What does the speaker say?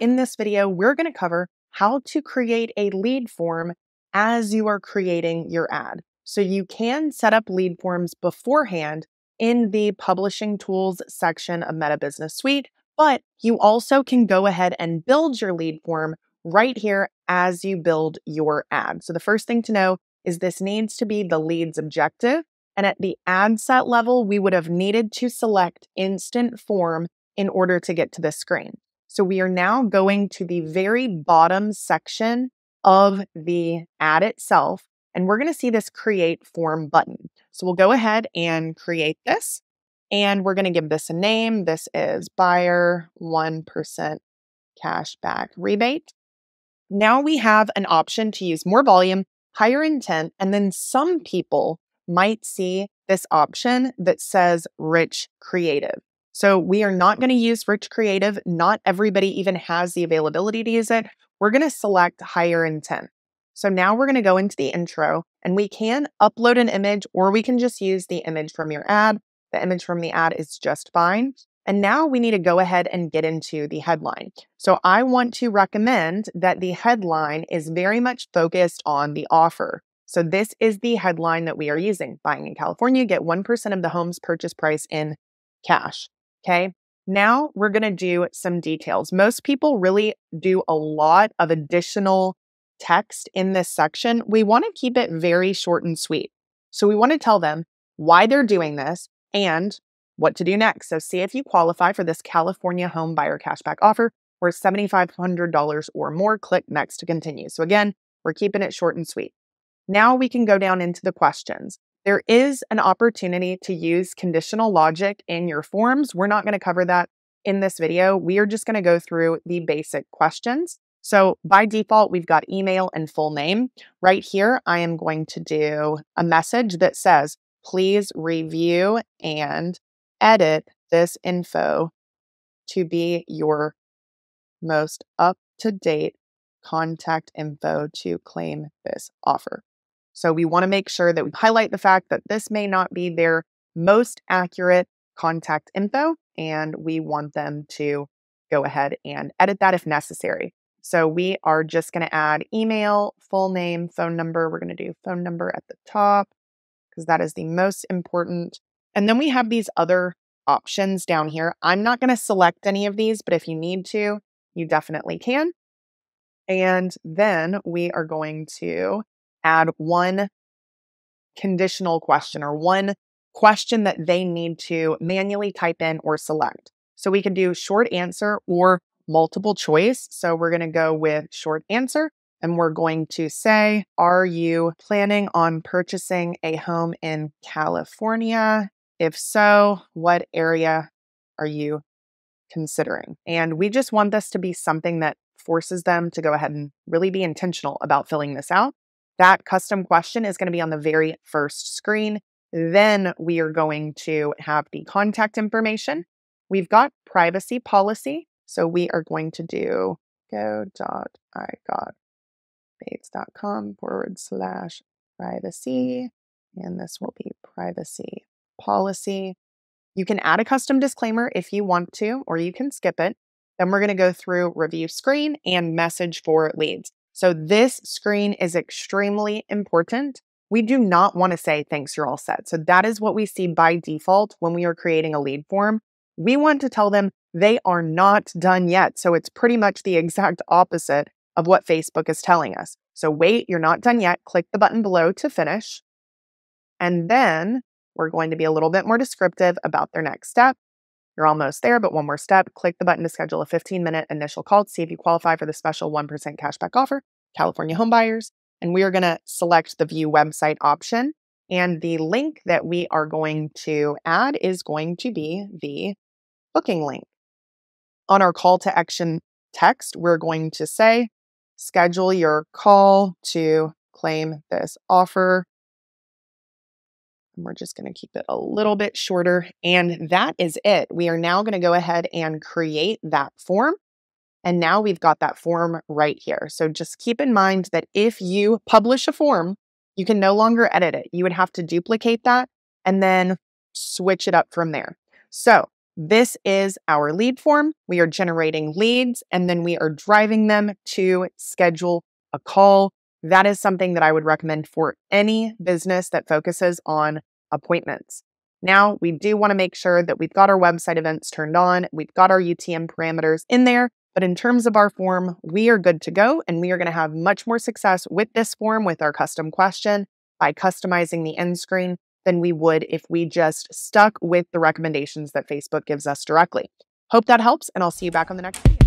In this video, we're going to cover how to create a lead form as you are creating your ad. So you can set up lead forms beforehand in the publishing tools section of Meta Business Suite, but you also can go ahead and build your lead form right here as you build your ad. So the first thing to know is this needs to be the lead's objective. And at the ad set level, we would have needed to select instant form in order to get to this screen. So we are now going to the very bottom section of the ad itself, and we're going to see this create form button. So we'll go ahead and create this, and we're going to give this a name. This is buyer 1% cashback rebate. Now we have an option to use more volume, higher intent, and then some people might see this option that says rich creative. So we are not going to use rich creative. Not everybody even has the availability to use it. We're going to select higher intent. So now we're going to go into the intro and we can upload an image or we can just use the image from your ad. The image from the ad is just fine. And now we need to go ahead and get into the headline. So I want to recommend that the headline is very much focused on the offer. So this is the headline that we are using. Buying in California, get 1% of the home's purchase price in cash. Okay. Now we're going to do some details. Most people really do a lot of additional text in this section. We want to keep it very short and sweet. So we want to tell them why they're doing this and what to do next. So see if you qualify for this California home buyer cashback offer worth $7,500 or more. Click next to continue. So again, we're keeping it short and sweet. Now we can go down into the questions. There is an opportunity to use conditional logic in your forms. We're not going to cover that in this video. We are just going to go through the basic questions. So by default, we've got email and full name. Right here, I am going to do a message that says, please review and edit this info to be your most up to date contact info to claim this offer. So we want to make sure that we highlight the fact that this may not be their most accurate contact info, and we want them to go ahead and edit that if necessary. So we are just going to add email, full name, phone number. We're going to do phone number at the top because that is the most important. And then we have these other options down here. I'm not going to select any of these, but if you need to, you definitely can. And then we are going to add one conditional question or one question that they need to manually type in or select. So we can do short answer or multiple choice. So we're going to go with short answer and we're going to say, Are you planning on purchasing a home in California? If so, what area are you considering? And we just want this to be something that forces them to go ahead and really be intentional about filling this out. That custom question is going to be on the very first screen. Then we are going to have the contact information. We've got privacy policy. So we are going to do go.igotbates.com forward slash privacy. And this will be privacy policy. You can add a custom disclaimer if you want to, or you can skip it. Then we're going to go through review screen and message for leads. So this screen is extremely important. We do not want to say, thanks, you're all set. So that is what we see by default when we are creating a lead form. We want to tell them they are not done yet. So it's pretty much the exact opposite of what Facebook is telling us. So wait, you're not done yet. Click the button below to finish. And then we're going to be a little bit more descriptive about their next step. You're almost there, but one more step. Click the button to schedule a 15 minute initial call to see if you qualify for the special 1% cashback offer, California homebuyers. And we are going to select the view website option. And the link that we are going to add is going to be the booking link. On our call to action text, we're going to say, schedule your call to claim this offer And we're just going to keep it a little bit shorter. And that is it. We are now going to go ahead and create that form. And now we've got that form right here. So just keep in mind that if you publish a form, you can no longer edit it. You would have to duplicate that and then switch it up from there. So This is our lead form. We are generating leads and then we are driving them to schedule a call. That is something that I would recommend for any business that focuses on appointments. Now, we do want to make sure that we've got our website events turned on, we've got our UTM parameters in there. But in terms of our form, we are good to go and we are going to have much more success with this form with our custom question by customizing the end screen than we would if we just stuck with the recommendations that Facebook gives us directly. Hope that helps, and I'll see you back on the next video.